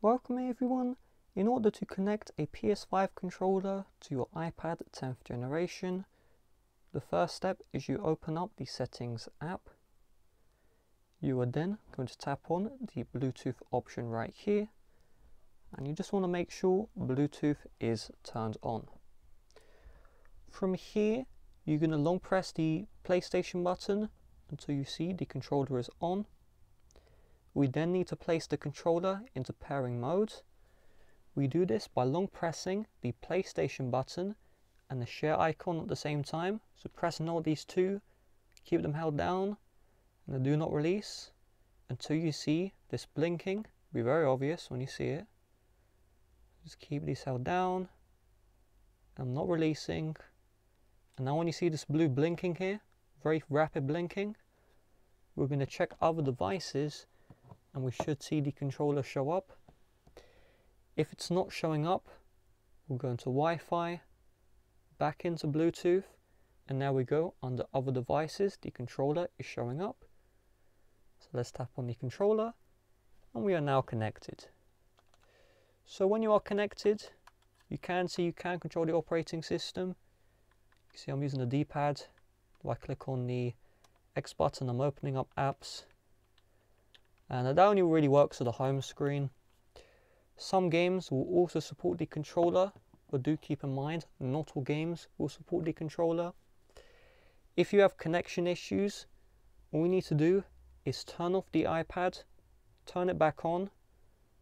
Welcome everyone. In order to connect a PS5 controller to your iPad 10th generation, the first step is you open up the settings app. You are then going to tap on the Bluetooth option right here and you just want to make sure Bluetooth is turned on. From here you're going to long press the PlayStation button until you see the controller is on we then need to place the controller into pairing mode. We do this by long pressing the PlayStation button and the share icon at the same time. So press and hold these two, keep them held down and do not release until you see this blinking. Be very obvious when you see it. Just keep these held down. I'm not releasing. And now when you see this blue blinking here, very rapid blinking, we're going to check other devices and we should see the controller show up. If it's not showing up, we'll go into Wi-Fi, back into Bluetooth, and now we go under other devices, the controller is showing up. So let's tap on the controller, and we are now connected. So when you are connected, you can see you can control the operating system. You see I'm using the D-pad. If I click on the X button, I'm opening up apps and that only really works with the home screen. Some games will also support the controller, but do keep in mind not all games will support the controller. If you have connection issues, all we need to do is turn off the iPad, turn it back on,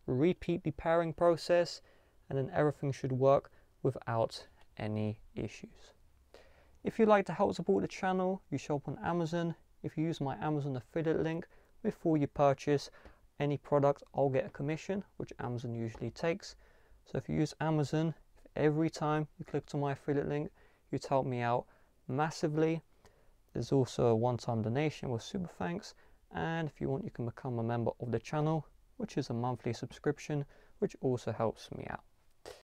repeat the pairing process, and then everything should work without any issues. If you'd like to help support the channel, you shop on Amazon. If you use my Amazon affiliate link, before you purchase any product I'll get a commission which Amazon usually takes. So if you use Amazon every time you click to my affiliate link you'd help me out massively. There's also a one-time donation with super thanks. And if you want you can become a member of the channel which is a monthly subscription which also helps me out